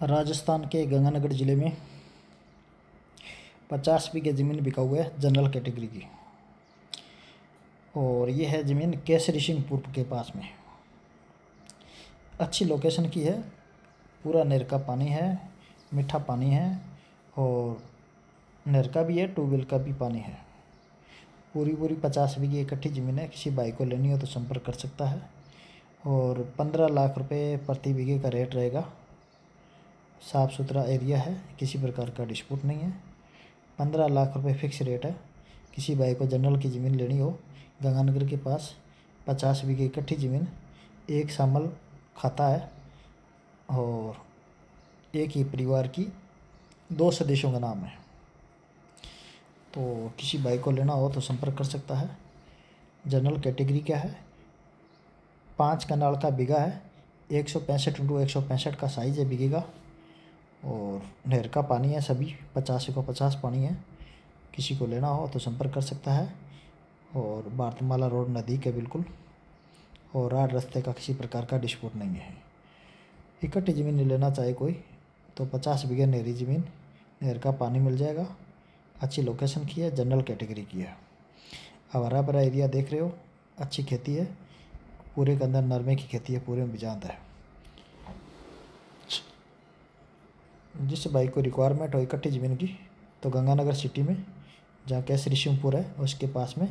राजस्थान के गंगानगर ज़िले में पचास बीघे ज़मीन बिका हुआ है जनरल कैटेगरी की। और ये है ज़मीन केसरी सिंहपुर के पास में। अच्छी लोकेशन की है, पूरा नहर का पानी है, मीठा पानी है और नहर का भी है ट्यूबवेल का भी पानी है। पूरी पूरी पचास बीघी इकट्ठी ज़मीन है, किसी भाई को लेनी हो तो संपर्क कर सकता है। और पंद्रह लाख रुपए प्रति बीघे का रेट रहेगा। साफ़ सुथरा एरिया है, किसी प्रकार का डिस्प्यूट नहीं है। पंद्रह लाख रुपए फिक्स रेट है। किसी भाई को जनरल की ज़मीन लेनी हो, गंगानगर के पास पचास बीघे इकट्ठी ज़मीन, एक शामल खाता है और एक ही परिवार की दो सदस्यों का नाम है। तो किसी भाई को लेना हो तो संपर्क कर सकता है। जनरल कैटेगरी क्या है? पाँच कनाल का बीघा है, एक सौ पैंसठ इंटू एक सौ पैंसठ का साइज़ है बीघे का। और नहर का पानी है सभी, पचास को पचास पानी है। किसी को लेना हो तो संपर्क कर सकता है। और भारतमाला रोड नदी के बिल्कुल और राड रास्ते का किसी प्रकार का डिस्प्यूट नहीं है। इकट्ठी ज़मीन लेना चाहे कोई तो पचास बीघे नहरी ज़मीन, नहर का पानी मिल जाएगा। अच्छी लोकेशन की है जनरल कैटेगरी की है। अब हरा भरा एरिया देख रहे हो, अच्छी खेती है। पूरे के अंदर नरमे की खेती है, पूरे में बिजात है। जिस बाइक को रिक्वायरमेंट हो इकट्ठी ज़मीन की तो गंगानगर सिटी में जहाँ कैसरी शिवपुर है, उसके पास में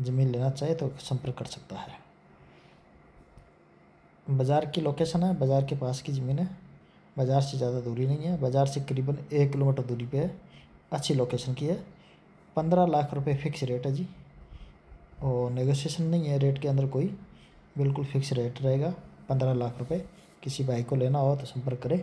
ज़मीन लेना चाहे तो संपर्क कर सकता है। बाज़ार की लोकेशन है, बाज़ार के पास की ज़मीन है, बाज़ार से ज़्यादा दूरी नहीं है, बाज़ार से करीबन एक किलोमीटर दूरी पे है, अच्छी लोकेशन की है। पंद्रह लाख रुपए फिक्स रेट है जी, और नेगोशिएशन नहीं है रेट के अंदर कोई, बिल्कुल फिक्स रेट रहेगा। पंद्रह लाख रुपए किसी बाइक को लेना हो तो संपर्क करें।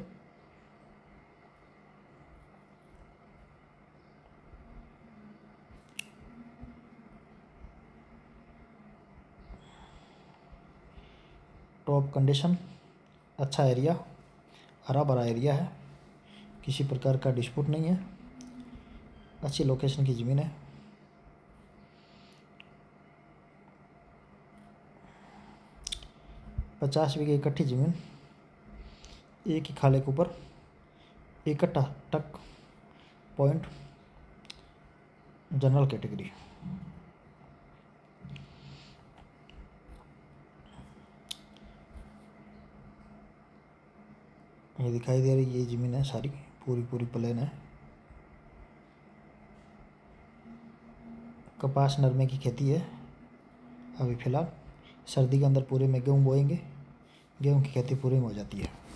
टॉप कंडीशन अच्छा एरिया हरा भरा एरिया है, किसी प्रकार का डिस्प्यूट नहीं है, अच्छी लोकेशन की ज़मीन है। पचास बीघे इकट्ठी ज़मीन, एक ही खाले के ऊपर, इकट्ठा टक पॉइंट जनरल कैटेगरी ये दिखाई दे रही है, ये ज़मीन है, सारी पूरी पूरी प्लेन है। कपास नरमे की खेती है, अभी फ़िलहाल। सर्दी के अंदर पूरे में गेहूँ बोएँगे, गेहूँ की खेती पूरी में हो जाती है।